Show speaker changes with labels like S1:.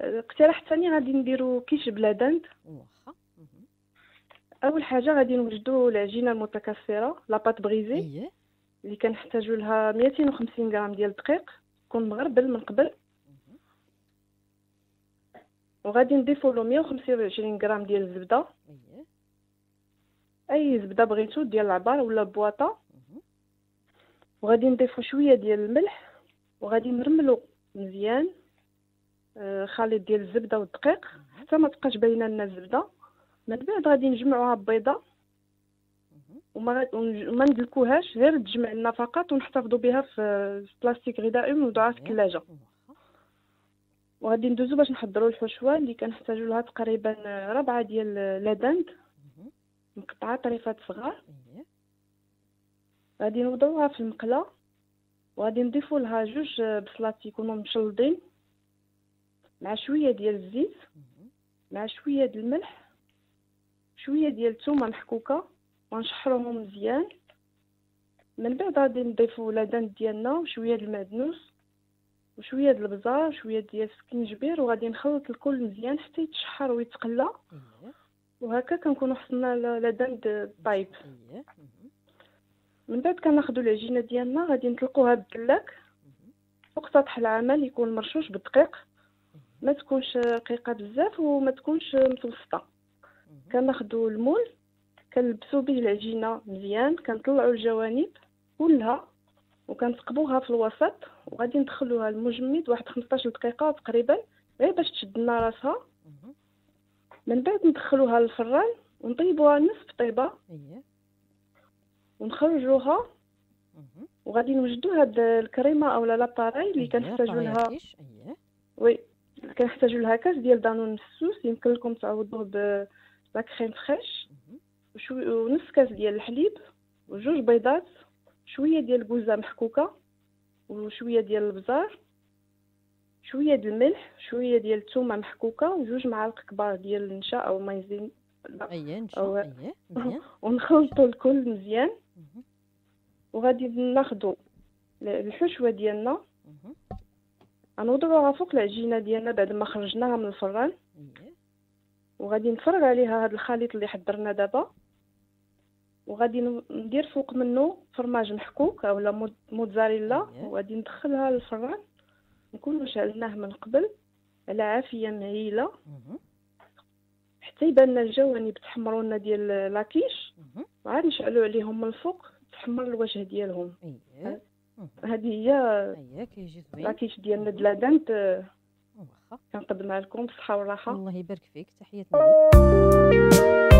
S1: الاقتراح الثاني غادي نديرو كيش بلا دند
S2: واخا.
S1: أول حاجة غادي نوجدو العجينة المتكسرة لاباط بغيزي
S2: اييه
S1: اللي كنحتاجو لها 250 غرام ديال الدقيق يكون مغربل من قبل. وغادي نضيفو له 125 غرام ديال الزبدة
S2: اييه
S1: أي زبدة بغيتو ديال العبار ولا
S2: بواطة.
S1: وغادي نضيفو شوية ديال الملح وغادي نرملو مزيان آه، خليط ديال الزبدة والدقيق حتى ما تبقاش باينة لنا الزبدة من بعد غادي نجمعوها ببيضة
S2: مهم.
S1: وما وما ندلكوهاش غير تجمع لنا فقط ونحتفظوا بها في بلاستيك غذائي ونوضعها في. الثلاجه وغادي ندوزو باش نحضروا الحشوة اللي كنحتاجوا لها تقريبا ربعة ديال لادند
S2: مهم.
S1: مقطعة طريفات صغار غادي نوضعوها في المقلة وغادي نضيفوا لها جوج بصلات يكونوا مشلضين مع شوية ديال الزيت. مع شوية ديال الملح شوية ديال الثومه محكوكة ونشحروهم مزيان من بعد غادي نضيفوا لادند ديالنا وشوية ديال المعدنوس وشوية ديال البزار وشوية ديال السكنجبير وغادي نخلط الكل مزيان حتى يتشحر ويتقلى
S2: اييه
S1: وهكا كنكونوا حصلنا ل- لادند طايب. من بعد كناخذوا العجينه ديالنا غادي نطلقوها بالدلاك. فوق سطح العمل يكون مرشوش بالدقيق. ما تكونش رقيقه بزاف وما تكونش
S2: متوسطة.
S1: كناخذوا المول كنلبسوا به العجينة مزيان كنطلعوا الجوانب كلها وكنثقبوها في الوسط. وغادي ندخلوها المجمد واحد 15 دقيقة تقريبا غير باش تشد لنا راسها. من بعد ندخلوها للفران ونطيبوها نصف طيبة.
S2: اييه
S1: ونخرجوها. وغادي نوجدوا هاد الكريمة اولا l'appareil اللي كنحتاجوا لها. oui كنحتاجوا لها كاس ديال دانون مسوس يمكن لكم تعوضوه ب la
S2: crème
S1: fraîche. ونص كاس ديال الحليب. وجوج بيضات. شوية ديال الكوزه محكوكة. وشوية ديال البزار. شوية ديال الملح شوية ديال الثومه محكوكة. وجوج معالق كبار ديال النشا أو مايزين.
S2: أييه نشا
S1: أو-
S2: أييه. مزيان.
S1: ونخلطوا الكل مزيان. وغادي ناخذوا الحشوة ديالنا. غنوضعوها فوق العجينة ديالنا بعد ما خرجناها من الفران. وغادي نفرغ عليها هذا الخليط اللي حضرنا دابا. وغادي ندير فوق منه فرماج محكوك اولا موتزاريلا. وغادي ندخلها للفران. نكونوا شعلناه من قبل. على عافية
S2: مهيلة.
S1: حتى يبان لنا الجوانب تحمروا لنا ديال لاكيش. وعاد نشعلوا عليهم من الفوق. تحمر الوجه ديالهم
S2: أييه.
S1: هذه هي
S2: أييه كيجي زوين.
S1: لاكيش ديالنا د لادانت
S2: واخا.
S1: كنقدمها لكم بالصحة والراحة.
S2: الله يبارك فيك تحياتنا ليك.